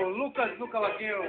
Lucas do Cavaquinho.